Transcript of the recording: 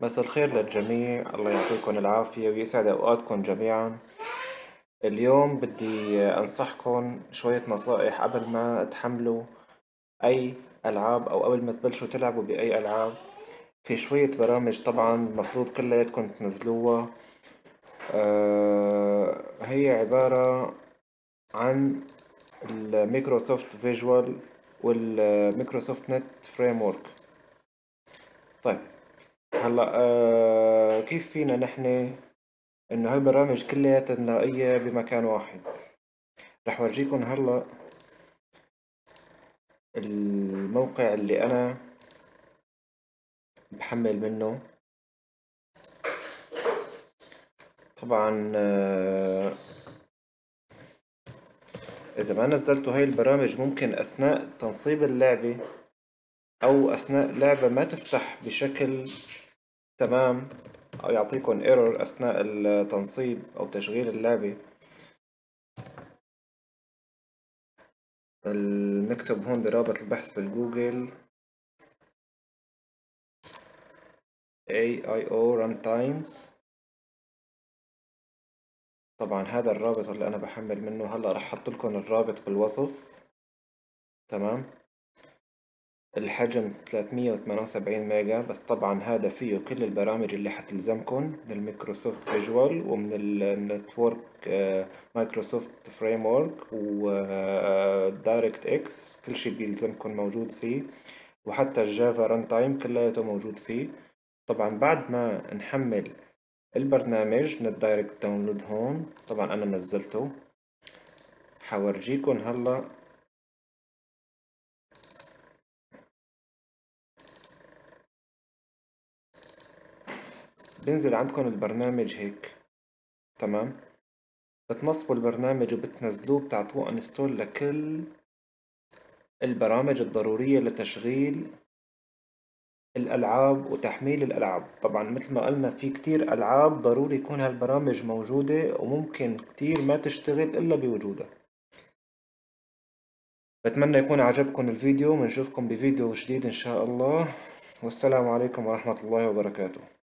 مساء الخير للجميع. الله يعطيكم العافية ويسعد أوقاتكم جميعا. اليوم بدي أنصحكم شوية نصائح قبل ما تحملوا أي ألعاب أو قبل ما تبلشوا تلعبوا بأي ألعاب. في شوية برامج طبعا المفروض كلياتكم تنزلوها. آه هي عبارة عن ال Microsoft Visual وال Microsoft .NET Framework طيب هلأ آه كيف فينا نحن إنه هالبرامج كلياتها نلاقيها بمكان واحد؟ رح ورجيكم هلأ الموقع اللي أنا بحمل منه. طبعا آه إذا ما نزلتوا هاي البرامج ممكن أثناء تنصيب اللعبة أو أثناء لعبة ما تفتح بشكل تمام أو يعطيكم error أثناء التنصيب أو تشغيل اللعبة. نكتب هون برابط البحث بال Google AIO Runtimes. طبعا هذا الرابط اللي أنا بحمل منه هلأ رح أحط لكم الرابط بالوصف تمام؟ الحجم 378 ميجا بس طبعا هذا فيه كل البرامج اللي حتلزمكم من ال Microsoft Visual ومن ال network Microsoft Framework و DirectX كل شي بيلزمكم موجود فيه. وحتى ال Java Runtime كلياته موجود فيه. طبعا بعد ما نحمل البرنامج من ال direct download هون طبعا أنا نزلته. حورجيكم هلا. بينزل عندكم البرنامج هيك. تمام؟ بتنصبوا البرنامج وبتنزلوه بتعطوه انستول لكل البرامج الضرورية لتشغيل الألعاب وتحميل الألعاب. طبعا مثل ما قلنا في كتير ألعاب ضروري يكون هالبرامج موجودة وممكن كتير ما تشتغل إلا بوجودها. بتمنى يكون عجبكم الفيديو ونشوفكم بفيديو جديد إن شاء الله. والسلام عليكم ورحمة الله وبركاته.